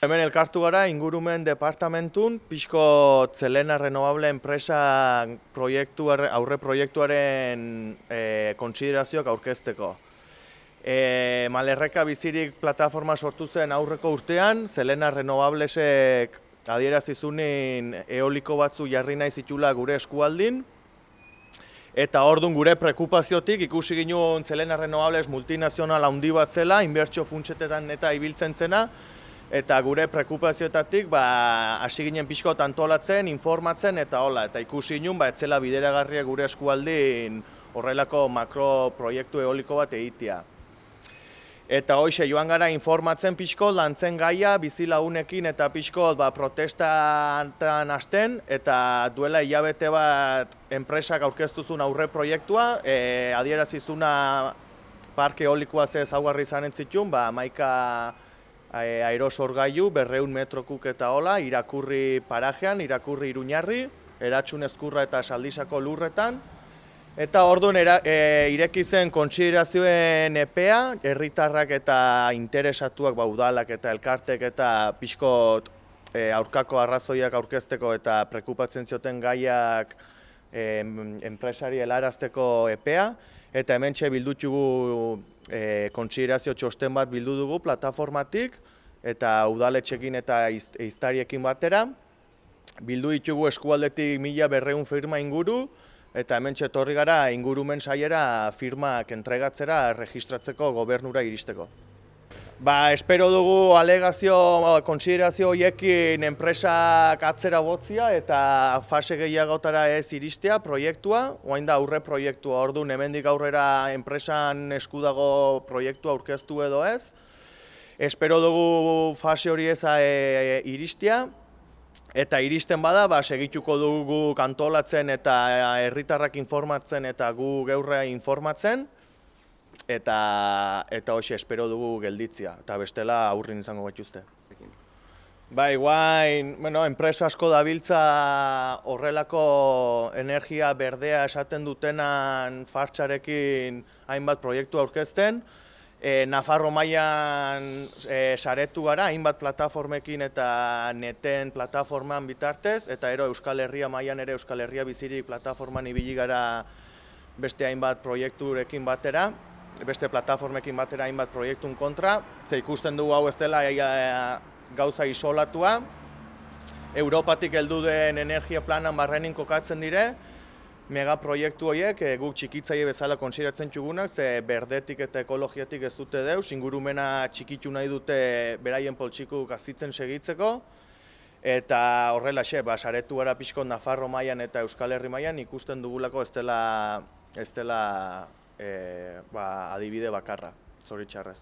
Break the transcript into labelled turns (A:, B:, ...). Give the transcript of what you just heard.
A: Hemen elkartu gara ingurumen departamentun, pixko Zelena Renovable enpresa aurre proiektuaren e, kontsiderazioak aurkezteko. E, Malerreka bizirik plataforma sortu zen aurreko urtean, Zelena Renovablesek adierazizunin eoliko batzu jarri nahi zitula gure eskualdin, Eta ordun gure prekupaziotik ikusi ginuen Zelena Renovables multinazional handi bat zela, inbertsio funtsetetan eta ibiltzen zena, eta gure prekupazioetatik ba, hasi ginen pixko antolatzen, informatzen eta hola, eta ikusi ginen ba, etzela bideragarria gure eskualdin horrelako makroproiektu eoliko bat egitea. Eta hoxe joan gara informatzen pixko, lantzen gaia, bizilagunekin eta pixko ba, protestan hasten, eta duela hilabete bat enpresak aurkeztuzun aurre proiektua, e, adierazizuna parke eolikoa ze ezaugarri izanen zitun, ba, maika e, aerosor gaiu, berreun metrokuk eta hola, irakurri parajean, irakurri iruñarri, eratxun ezkurra eta saldisako lurretan, Eta orduan e, ireki zen kontsiderazioen epea, herritarrak eta interesatuak ba, udalak eta elkartek eta pixkot e, aurkako arrazoiak aurkezteko eta prekupatzen zioten gaiak e, enpresari helarazteko epea. Eta hemen txe bildutugu e, kontsiderazio txosten bat bildu dugu plataformatik eta udaletxekin eta iztariekin batera. Bildu ditugu eskualdetik mila berreun firma inguru, eta hemen txetorri gara ingurumen saiera firmak entregatzera registratzeko gobernura iristeko. Ba, espero dugu alegazio, konsiderazio horiekin enpresak atzera botzia eta fase gehiagotara ez iristea proiektua, oain da aurre proiektua, ordu hemendik aurrera enpresan eskudago proiektua aurkeztu edo ez. Espero dugu fase hori ez e, iristea, Eta iristen bada, ba, segituko dugu kantolatzen eta herritarrak informatzen eta gu geurra informatzen. Eta, eta hoxe espero dugu gelditzia, eta bestela aurrin izango batxuzte. Bai, guain, bueno, enpreso asko dabiltza horrelako energia berdea esaten dutenan fartxarekin hainbat proiektu aurkezten. E, Nafarro mailan e, saretu gara, hainbat plataformekin eta neten plataforman bitartez, eta ero Euskal Herria mailan ere Euskal Herria bizirik plataforman ibili gara beste hainbat proiekturekin batera, beste plataformekin batera hainbat proiektun kontra, ze ikusten dugu hau ez dela e, gauza isolatua, Europatik heldu den energia planan barrenin kokatzen dire, megaproiektu horiek e, guk txikitzaile bezala konsideratzen txugunak, ze berdetik eta ekologiatik ez dute deus, ingurumena txikitu nahi dute beraien poltsiku gazitzen segitzeko, eta horrela xe, ba, saretu gara pixko Nafarro mailan eta Euskal Herri mailan ikusten dugulako ez dela, ez dela e, ba, adibide bakarra, zoritxarrez.